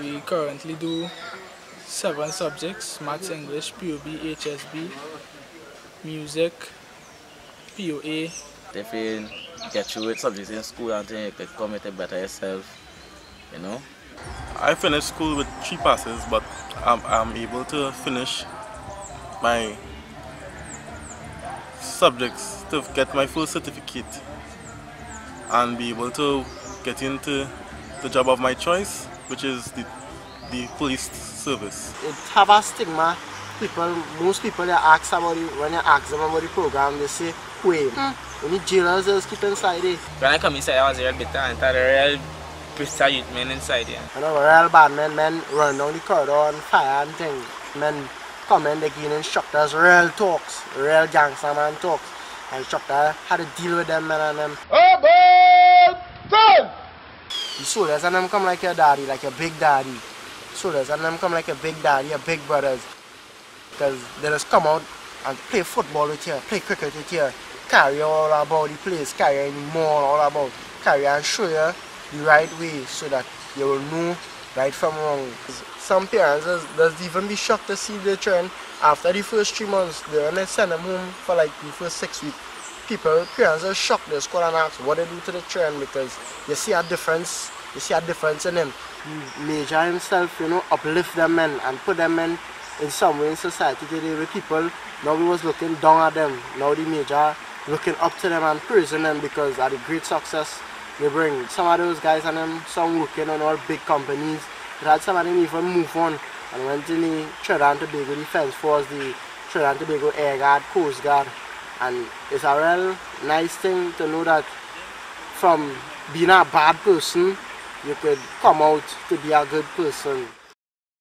We currently do seven subjects, Maths, English, POB, HSB, Music, POA. If you get through with subjects in school and then you can come with it better yourself, you know. I finished school with three passes, but I'm, I'm able to finish my subjects to get my full certificate and be able to get into the job of my choice, which is the, the police service. It have a stigma. People, most people that ask about it, when you ask them about the program, they say, wait, mm. only jailers just keep inside it. When I come inside, I was real bitter and had a real Bristol youth men inside here. You know, real bad men, men run down the corridor and fire and things. Men come in, they give instructors real talks, real gangster man talks. And instructor had to deal with them men and them. Oh, boy, the soldiers and them come like your daddy, like your big daddy. Soldiers and them come like your big daddy, your big brothers. Because they just come out and play football with you, play cricket with you, carry all about the place, carry any more all about, carry and show you the right way so that you will know right from wrong. Some parents does even be shocked to see the children after the first three months, they only send them home for like the first six weeks. People, parents are shocked, they score and ask what they do to the children because you see a difference, you see a difference in him. Major himself, you know, uplift them men and put them in in some way in society today with people. Now we was looking down at them. Now the major looking up to them and praising them because of the great success they bring. Some of those guys and them, some working on all big companies. It had some of them even move on and went in the Trinidad and Tobago Defense Force, the Trinidad and Tobago Air Guard, Coast Guard. And it's a real nice thing to know that from being a bad person, you could come out to be a good person.